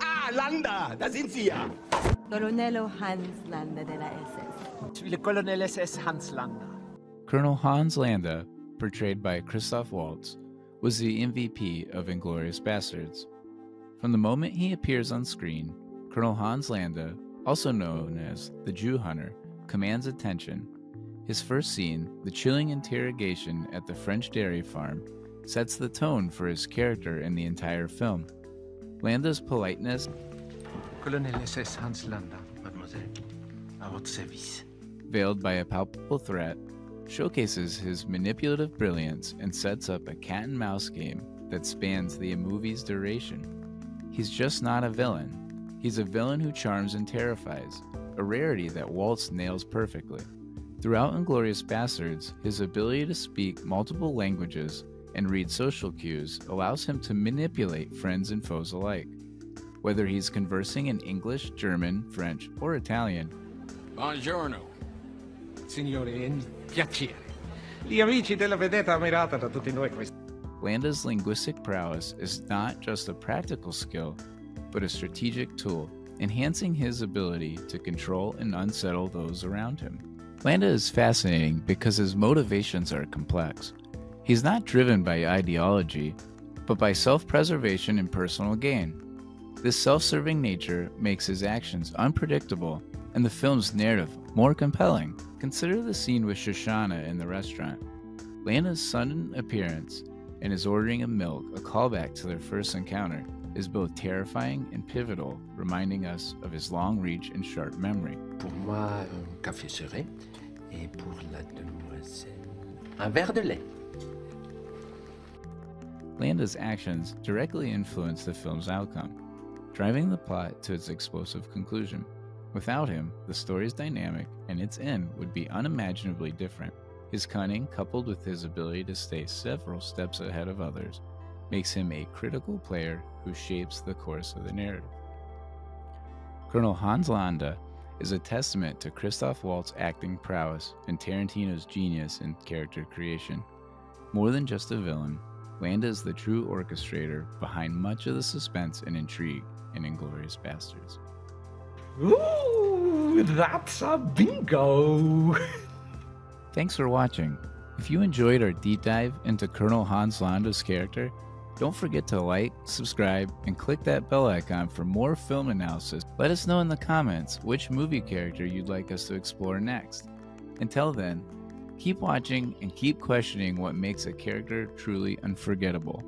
Ah, Landa, da sind Sie ja. Colonello Hans Landa de la SS. Je le colonel SS Hans Landa. Colonel Hans Landa, portrayed by Christoph Waltz, was the MVP of Inglourious Basterds. From the moment he appears on screen, Colonel Hans Landa, also known as the Jew Hunter, commands attention. His first scene, the chilling interrogation at the French dairy farm, sets the tone for his character in the entire film. Landa's politeness, Colonel SS Hans Landa, mademoiselle. À votre service. veiled by a palpable threat, showcases his manipulative brilliance and sets up a cat and mouse game that spans the movie's duration. He's just not a villain. He's a villain who charms and terrifies, a rarity that Waltz nails perfectly. Throughout Inglourious Basterds, his ability to speak multiple languages and read social cues allows him to manipulate friends and foes alike. Whether he's conversing in English, German, French, or Italian, Buongiorno. Signori, è piacere. Gli amici della vedetta ammirata da tutti noi questi. Landa's linguistic prowess is not just a practical skill, but a strategic tool, enhancing his ability to control and unsettle those around him. Landa is fascinating because his motivations are complex. He's not driven by ideology, but by self preservation and personal gain. This self serving nature makes his actions unpredictable and the film's narrative more compelling. Consider the scene with Shosanna in the restaurant. Landa's sudden appearance and his ordering of milk, a callback to their first encounter, is both terrifying and pivotal, reminding us of his long reach and sharp memory. Pour moi, un café serré. Et pour la demoiselle, un verre de lait. Landa's actions directly influence the film's outcome, driving the plot to its explosive conclusion. Without him, the story's dynamic and its end would be unimaginably different. His cunning, coupled with his ability to stay several steps ahead of others, makes him a critical player who shapes the course of the narrative. Colonel Hans Landa is a testament to Christoph Waltz's acting prowess and Tarantino's genius in character creation. More than just a villain, Landa is the true orchestrator behind much of the suspense and intrigue in Inglourious Basterds. Ooh, that's a bingo! Thanks for watching. If you enjoyed our deep dive into Colonel Hans Landa's character, don't forget to like, subscribe, and click that bell icon for more film analysis. Let us know in the comments which movie character you'd like us to explore next. Until then, keep watching and keep questioning what makes a character truly unforgettable.